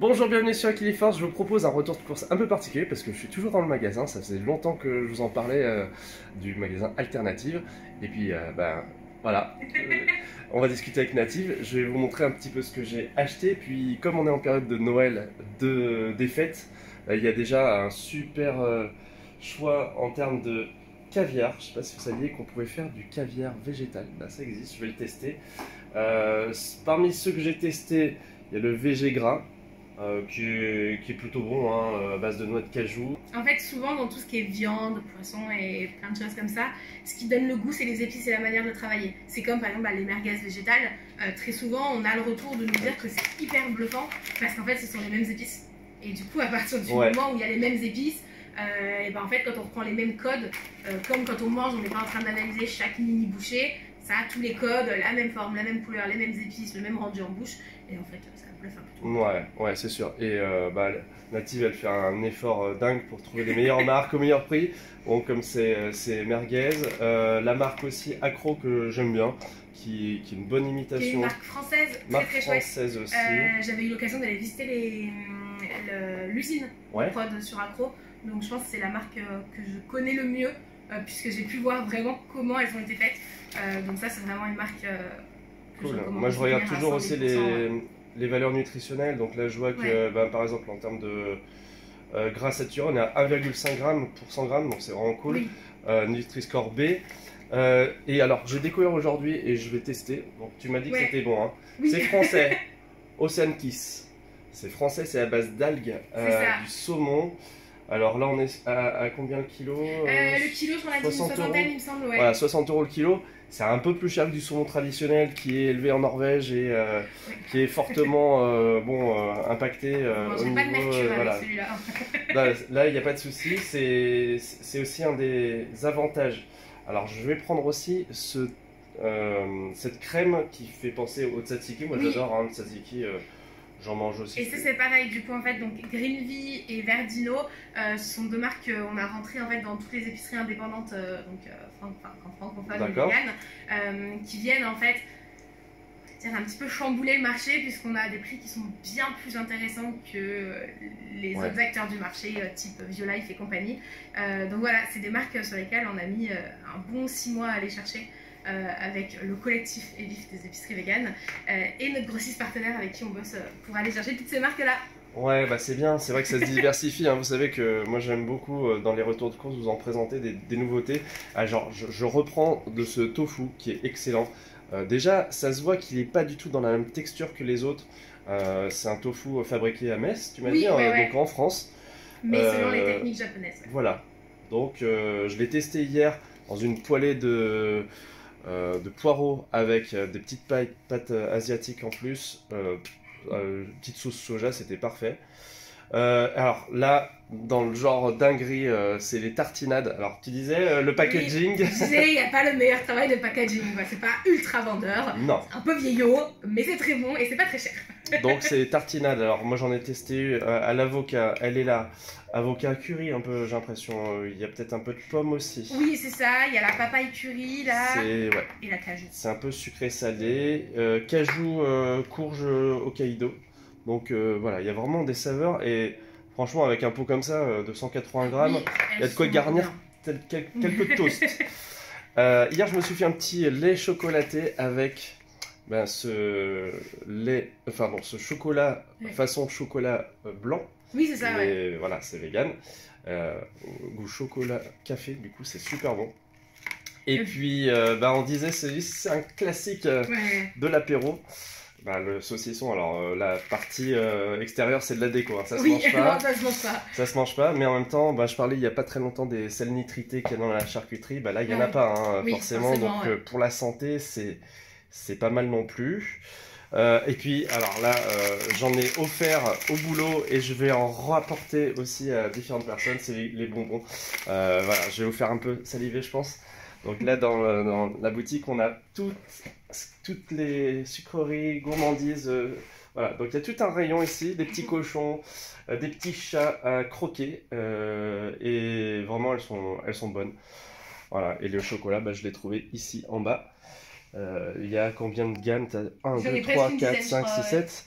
Bonjour, bienvenue sur Force. Je vous propose un retour de course un peu particulier parce que je suis toujours dans le magasin. Ça faisait longtemps que je vous en parlais euh, du magasin Alternative. Et puis, euh, ben voilà, euh, on va discuter avec Native. Je vais vous montrer un petit peu ce que j'ai acheté. Puis, comme on est en période de Noël, de, des fêtes, il y a déjà un super choix en termes de caviar. Je sais pas si vous saviez qu'on pouvait faire du caviar végétal. Ben, ça existe, je vais le tester. parmi ceux que j'ai testés, il y a le VG gras. Euh, qui, est, plutôt bon, hein, euh, à base de noix de cajou. En fait, souvent dans tout ce qui est viande, poisson et plein de choses comme ça, ce qui donne le goût, c'est les épices et la manière de travailler. C'est comme par exemple bah, les merguez végétales. Euh, très souvent, on a le retour de nous dire que c'est hyper bluffant parce qu'en fait, ce sont les mêmes épices. Et du coup, à partir du moment où il y a les mêmes épices, et ben en fait, quand on reprend les mêmêmes codes, comme quand on mange, on n'est pas en train d'analyser chaque mini bouchée, ça a tous les codes, la même forme, la même couleur, les mêmes épices, le même rendu en bouche. Et en fait, ça. Ouais, ouais, c'est sûr. Et euh, bah, Native, elle fait un effort euh, dingue pour trouver les meilleures marques au meilleur prix. Bon, comme c'est euh, merguez. la marque aussi Acro que j'aime bien, qui, qui, est une bonne imitation. Qui une marque française, marque très, française aussi. J'avais eu l'occasion d'aller visiter l'usine ouais. prod sur Acro. Donc je pense que c'est la marque que je connais le mieux, puisque j'ai pu voir vraiment comment elles ont été faites. donc ça, c'est vraiment une marque moi, je regarde toujours aussi les, les, valeurs nutritionnelles. Donc là, je vois que, bah, par exemple, en termes de euh, gras saturé, on est à 1,5 g pour 100 g, donc c'est vraiment cool. Euh, Nutri-Score B. Euh, et alors, j'ai découvert aujourd'hui et je vais tester. Donc, tu m'as dit que c'était bon. Hein. C'est français. Ocean Kiss. C'est français, c'est à base d'algues, euh, du saumon. Alors là, on est à, combien le kilo? Le kilo, je crois, a dit une soixantaine, il me semble. Ouais. Voilà, 60 euros le kilo c'est un peu plus cher que du saumon traditionnel qui est élevé en Norvège et euh, qui est fortement euh, bon, euh, impacté au niveau, pas de voilà. là, là, il n'y a pas de souci. C'est aussi un des avantages. Alors, je vais prendre aussi ce, cette crème qui fait penser au tzatziki. Moi, j'adore hein, le tzatziki. J'en mange aussi. Et ça c'est pareil du coup en fait donc Greenvie et Verdino euh, sont deux marques qu'on a rentrées en fait dans toutes les épiceries indépendantes euh, donc euh, enfin francophones euh, qui viennent en fait un petit peu chambouler le marché puisqu'on a des prix qui sont bien plus intéressants que les autres acteurs du marché type Violife et compagnie. donc voilà c'est des marques sur lesquelles on a mis un bon six mois à aller chercher. Euh, avec le collectif Elif des épiceries véganes euh, et notre grossiste partenaire avec qui on bosse euh, pour aller chercher toutes ces marques-là. Ouais, bah c'est bien, c'est vrai que ça se diversifie. Hein. Vous savez que moi j'aime beaucoup dans les retours de course vous en présenter des, nouveautés. Ah, genre, je, reprends de ce tofu qui est excellent. déjà, ça se voit qu'il n'est pas du tout dans la même texture que les autres. c'est un tofu fabriqué à Metz, tu m'as dit, hein, donc en France. Mais selon les techniques japonaises. Voilà. Donc je l'ai testé hier dans une poêlée de de poireaux avec euh, des petites pâtes euh, asiatiques en plus, petite sauce soja, c'était parfait. alors là, dans le genre dinguerie, c'est les tartinades. Alors tu disais le packaging. Oui, il n'y a pas le meilleur travail de packaging. C'est pas ultra vendeur. Non. Un peu vieillot, mais c'est très bon et c'est pas très cher. Donc c'est tartinades. Alors moi j'en ai testé à l'avocat. Elle est là. Avocat curry un peu, j'ai l'impression. Il y a peut-être un peu de pomme aussi. Oui, c'est ça. Il y a la papaye curry là. Ouais. Et la cajou. C'est un peu sucré salé. Euh, cajou, euh, courge Hokkaido. Donc euh, voilà, il y a vraiment des saveurs. Et franchement, avec un pot comme ça de 180 grammes, il y a de quoi garnir quelques toasts. hier, je me suis fait un petit lait chocolaté avec ben, ce lait, enfin bon, ce chocolat façon chocolat blanc oui, c'est ça. Et voilà, c'est vegan. Euh, goût chocolat café, du coup, c'est super bon. Et puis, euh, bah, on disait, c'est un classique euh, de l'apéro. Bah, le saucisson, alors la partie extérieure, c'est de la déco, hein. ça se mange pas. ça se mange pas. Ça se mange pas, mais en même temps, bah, je parlais il y a pas très longtemps des sels nitrités qu'il y a dans la charcuterie. Bah, là, il y en a pas, hein, forcément, Donc, pour la santé, c'est pas mal non plus. Euh, et puis, alors là, euh, j'en ai offert au boulot et je vais en rapporter aussi à différentes personnes. C'est les, bonbons. Euh, voilà, je vais vous faire un peu saliver, je pense. Donc là, dans, la boutique, on a toutes, toutes les sucreries, gourmandises. voilà, donc il y a tout un rayon ici, des petits cochons, des petits chats à croquer. et vraiment, elles sont, elles sont bonnes. Voilà, et le chocolat, bah, je l'ai trouvé ici en bas. Euh, il y a combien de gammes 1, 2, 3, 4, 5, 6, 7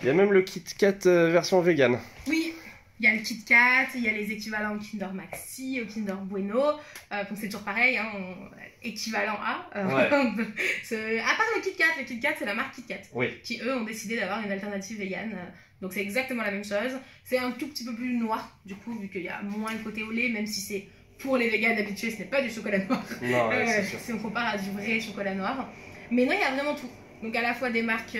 Il y a même le Kit Kat version vegan. Oui, il y a le Kit Kat, il y a les équivalents au Kinder Maxi, au Kinder Bueno. Euh, donc c'est toujours pareil, hein, équivalent à. Euh, à part le Kit Kat, le Kit Kat c'est la marque Kit Kat. Qui eux ont décidé d'avoir une alternative vegan. Donc c'est exactement la même chose. C'est un tout petit peu plus noir du coup, vu qu'il y a moins le côté au lait, même si c'est pour les véganes habitués, ce n'est pas du chocolat noir. Non, euh, si on compare à du vrai chocolat noir. Mais non, il y a vraiment tout. Donc à la fois des marques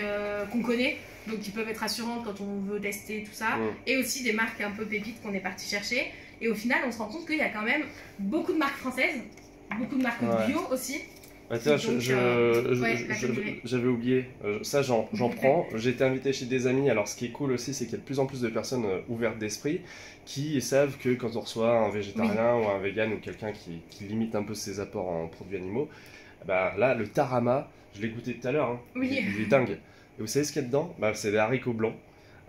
qu'on connaît, donc qui peuvent être rassurantes quand on veut tester tout ça, et aussi des marques un peu pépites qu'on est parti chercher. Et au final, on se rend compte qu'il y a quand même beaucoup de marques françaises, beaucoup de marques bio aussi. J'avais oublié, euh, ça j'en prends. J'ai été invité chez des amis. Alors, ce qui est cool aussi, c'est qu'il y a de plus en plus de personnes euh, ouvertes d'esprit qui savent que quand on reçoit un végétarien ou un vegan ou quelqu'un qui, limite un peu ses apports en produits animaux, bah là, le tarama, je l'ai goûté tout à l'heure, hein. il est dingue. Et vous savez ce qu'il y a dedans? Bah, C'est des haricots blancs.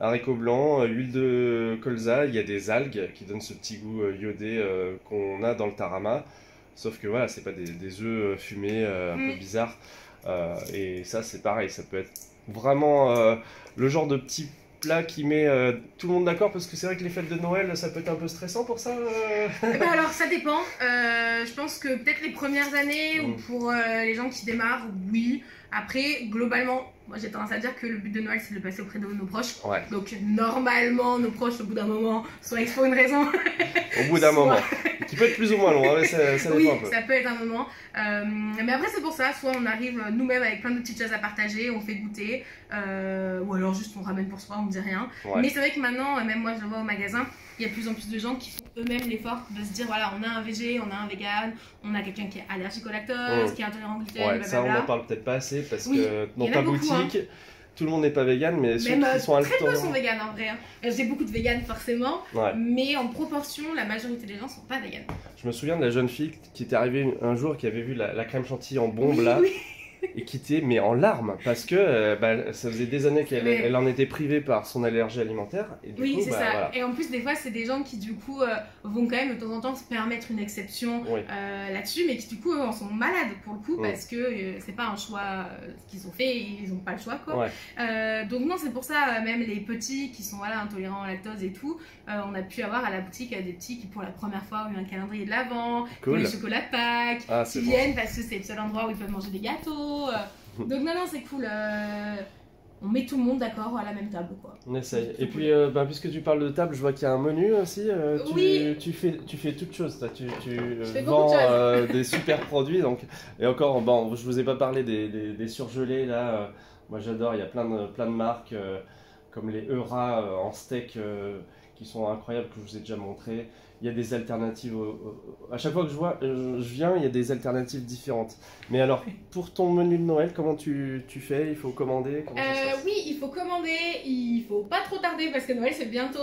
Haricots blancs, euh, huile de colza, il y a des algues qui donnent ce petit goût iodé qu'on a dans le tarama. Sauf que voilà, c'est pas des, des œufs fumés un peu mm. bizarres. et ça, c'est pareil, ça peut être vraiment le genre de petit plat qui met tout le monde d'accord parce que c'est vrai que les fêtes de Noël ça peut être un peu stressant pour ça eh ben alors ça dépend je pense que peut-être les premières années ou mm. pour les gens qui démarrent oui après globalement moi, j'ai tendance à dire que le but de Noël, c'est de le passer auprès de nos proches. Donc, normalement, nos proches, au bout d'un moment, soit ils font une raison. au bout d'un moment. Qui peut être plus ou moins long, hein, ça, ça oui, ça peut être un moment. Euh, mais après, c'est pour ça. Soit on arrive nous-mêmes avec plein de petites choses à partager, on fait goûter. Euh, ou alors juste on ramène pour soi, on ne dit rien. Mais c'est vrai que maintenant, même moi, je le vois au magasin, il y a de plus en plus de gens qui font eux-mêmes l'effort de se dire voilà, on a un VG, on a un vegan, on a quelqu'un qui est allergique au lactose, qui est intolérant au gluten, ouais, Ça, on en parle peut-être pas assez parce que dans ta boutique, hein. tout le monde n'est pas vegan, mais ceux qui euh, sont Très peu sont vegan en vrai. Hein. J'ai beaucoup de vegan forcément, mais en proportion, la majorité des gens sont pas vegan. Je me souviens de la jeune fille qui était arrivée un jour qui avait vu la, crème chantilly en bombe là. Oui et quitté, mais en larmes, parce que euh, bah, ça faisait des années qu'elle elle en était privée par son allergie alimentaire. Et oui, c'est bah, ça. Et en plus, des fois, c'est des gens qui, du coup, euh, vont quand même de temps en temps se permettre une exception euh, là-dessus, mais qui, du coup, en sont malades pour le coup, mm. parce que c'est pas un choix qu'ils ont fait, ils n'ont pas le choix, quoi. donc, non, c'est pour ça, même les petits qui sont voilà, intolérants au lactose et tout, on a pu avoir à la boutique des petits qui, pour la première fois, ont eu un calendrier de l'avant, cool. des chocolats Pâques, ah, qui viennent parce que c'est le seul endroit où ils peuvent manger des gâteaux. Euh. Donc non, non, c'est cool. Euh, on met tout le monde d'accord à la même table. Quoi. On essaye. Et puis, euh, bah, puisque tu parles de table, je vois qu'il y a un menu aussi. tu, oui. tu, fais, tu fais toutes choses. Tu, tu vends des super produits. Donc... Et encore, bon, je vous ai pas parlé des, des, surgelés. Là. moi, j'adore. Il y a plein de, plein de marques comme les Eura en steak qui sont incroyables que je vous ai déjà montré il y a des alternatives. À chaque fois que je vois, euh, je viens, il y a des alternatives différentes. Mais alors, pour ton menu de Noël, comment tu, tu fais? Il faut commander? Euh, Oui, il faut commander. Il faut pas trop tarder parce que Noël c'est bientôt.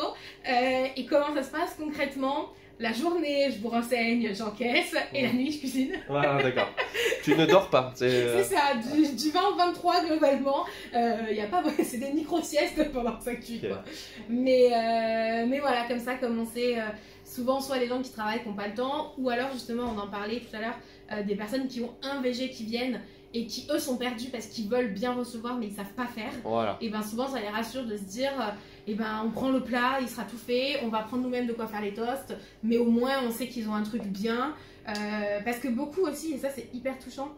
Euh, et comment ça se passe concrètement? La journée, je vous renseigne, j'encaisse, et la nuit, je cuisine. Ah, d'accord. tu ne dors pas. C'est ça, du, 20 au 23 globalement. Y a pas, c'est des micro-siestes pendant que ça cuit. Mais, mais voilà, comme ça, comme on sait souvent soit les gens qui travaillent qui n'ont pas le temps, ou alors justement, on en parlait tout à l'heure, euh, des personnes qui ont un VG qui viennent et qui eux sont perdus parce qu'ils veulent bien recevoir mais ils savent pas faire. Et ben souvent ça les rassure de se dire, euh, et ben on prend le plat, il sera tout fait, on va prendre nous-mêmes de quoi faire les toasts, mais au moins on sait qu'ils ont un truc bien. Euh, parce que beaucoup aussi, et ça c'est hyper touchant,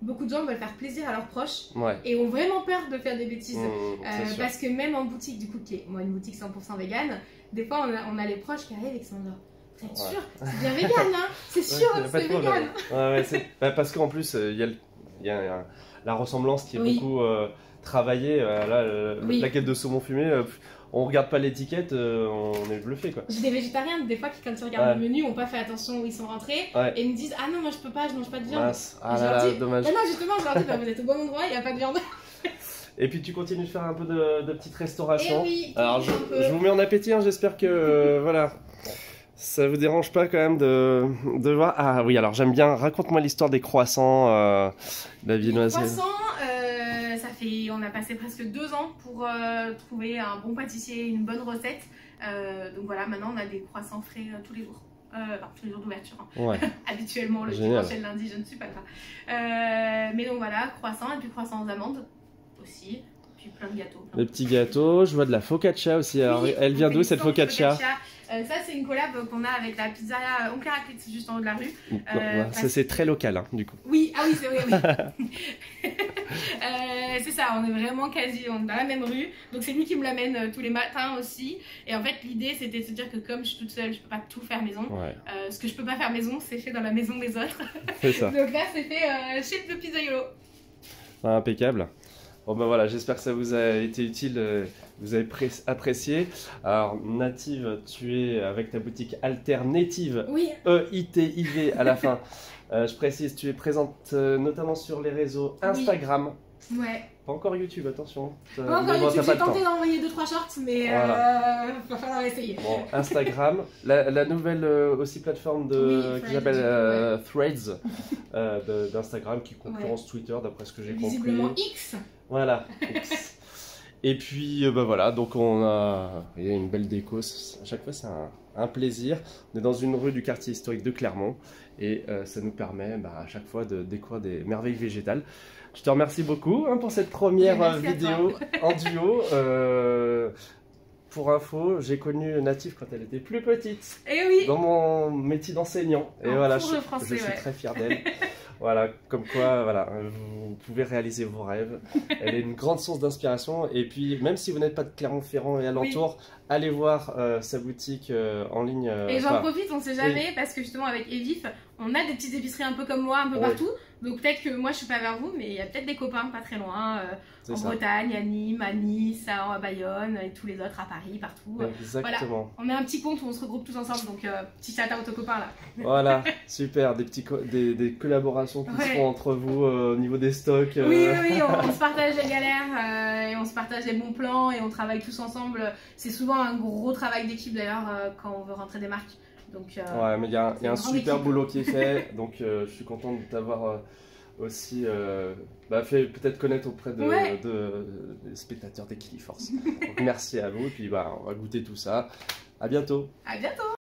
beaucoup de gens veulent faire plaisir à leurs proches et ont vraiment peur de faire des bêtises. Mmh, parce que même en boutique, du coup, qui est moi une boutique 100% vegan, des fois on a, on a, les proches qui arrivent et qui sont genre c'est sûr, c'est bien vegan, hein? C'est sûr, c'est vegan. Ouais, bah, parce qu'en plus, euh, il y a, la ressemblance qui est beaucoup euh, travaillée. Euh, là, la quête de saumon fumé, on regarde pas l'étiquette, on est bluffé quoi. J'ai des végétariens des fois qui quand ils regardent le menu ont pas fait attention où ils sont rentrés et ils me disent ah non moi je peux pas, je mange pas de viande. Ah là là, dommage. non justement je leur dis bah, vous êtes au bon endroit, il n'y a pas de viande. Et puis tu continues de faire un peu de, de petite restauration. Eh oui, Alors je, je, vous mets en appétit, hein, j'espère que voilà ça vous dérange pas quand même de, de voir? Ah oui, alors j'aime bien. Raconte-moi l'histoire des croissants, euh, la viennoiserie. Les croissants, euh, ça fait. On a passé presque deux ans pour euh, trouver un bon pâtissier, une bonne recette. Donc voilà, maintenant on a des croissants frais tous les jours. enfin, tous les jours d'ouverture. Hein. Habituellement, le dimanche et le lundi, je ne suis pas là. mais donc voilà, croissants et puis croissants aux amandes aussi. puis plein de gâteaux. Des petits gâteaux, je vois de la focaccia aussi. Alors, elle vient d'où cette focaccia, euh, Ça, c'est une collab qu'on a avec la pizzeria Oncle Héraclite, juste en haut de la rue. Euh, ça, c'est très local, hein, du coup. Oui, ah oui, c'est vrai, oui. Euh, c'est ça, on est vraiment quasi dans la même rue. Donc, c'est lui qui me l'amène tous les matins aussi. Et en fait, l'idée, c'était de se dire que comme je suis toute seule, je peux pas tout faire maison. ce que je peux pas faire maison, c'est fait dans la maison des autres. C'est ça. Donc là, c'est fait chez le Pizzaiolo. impeccable. Bon ben voilà, j'espère que ça vous a été utile, euh, vous avez apprécié. Alors Native, tu es avec ta boutique Alternative, oui. E-I-T-I-V à la fin. Euh, je précise, tu es présente euh, notamment sur les réseaux Instagram. Ouais. Pas encore YouTube, attention. Pas encore YouTube, j'ai tenté d'envoyer 2-3 shorts, mais il va falloir essayer. Bon, Instagram, la, nouvelle aussi plateforme de, qui s'appelle Threads d'Instagram qui concurrence Twitter d'après ce que j'ai compris. Visiblement X voilà. Et puis, euh, bah voilà, donc on a, il y a une belle déco. À chaque fois, c'est un, plaisir. On est dans une rue du quartier historique de Clermont et euh, ça nous permet bah, à chaque fois de découvrir des merveilles végétales. Je te remercie beaucoup hein, pour cette première euh, vidéo en duo. pour info, j'ai connu Natif quand elle était plus petite. Et eh oui. Dans mon métier d'enseignant. Et voilà, je, je suis très fier d'elle. Voilà, comme quoi, voilà, vous pouvez réaliser vos rêves. Elle est une grande source d'inspiration. Et puis, même si vous n'êtes pas de Clermont-Ferrand et alentour, allez voir euh, sa boutique euh, en ligne. Euh, et j'en profite, on ne sait jamais, parce que justement, avec Evif, on a des petites épiceries un peu comme moi, un peu partout. Donc peut-être que moi je suis pas vers vous, mais il y a peut-être des copains pas très loin, euh, en Bretagne, à Nîmes, à Nice, à Bayonne et tous les autres à Paris, partout. Exactement. On a un petit compte où on se regroupe tous ensemble, donc euh, petit chat out aux copains là. Voilà, super, des, petits des, des, collaborations qui se font entre vous euh, au niveau des stocks. Oui, oui, oui, on, se partage les galères et on se partage les bons plans et on travaille tous ensemble. C'est souvent un gros travail d'équipe d'ailleurs quand on veut rentrer des marques. Donc, euh, ouais, mais il y a, un super boulot qui est fait, donc euh, je suis content de t'avoir euh, aussi bah, fait peut-être connaître auprès de, des spectateurs d'Equiliforce. merci à vous, et puis bah, on va goûter tout ça. À bientôt. À bientôt.